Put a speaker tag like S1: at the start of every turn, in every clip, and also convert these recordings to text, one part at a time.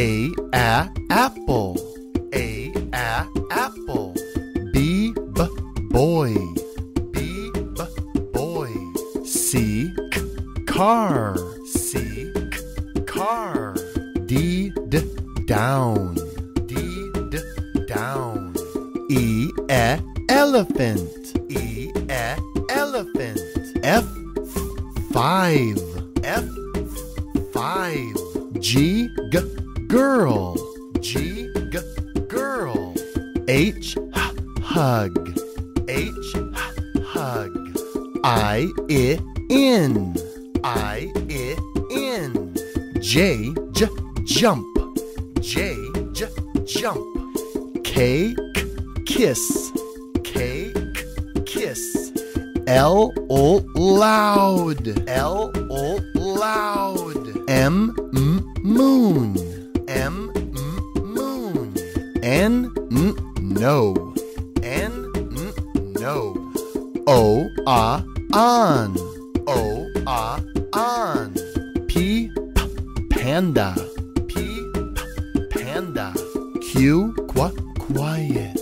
S1: A a apple. A a apple. B b boy. B b boy. C c car. C c car. D d down. D d down. E e elephant. E e elephant. F five. F five. G g girl. G girl. H hug. H hug. I I in. I I in. J j jump. J j jump. K kiss. K k kiss. L o loud. L o loud. M m moon. No. N no. O a on. O a on. P p panda. P p panda. Q qu quiet.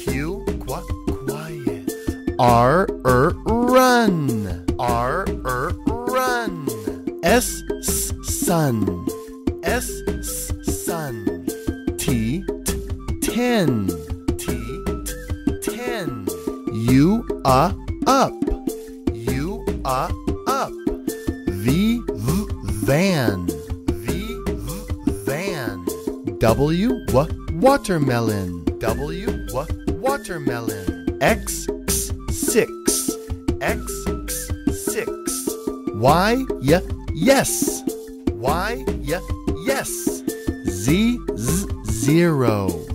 S1: Q qu quiet. R er run. R er run. S s sun. S s sun. T t ten. T t ten. U a up. U a up. V v van. V v van. W w watermelon. W w watermelon. X x six. X x six. Y y yes. Y y yes. Z z zero.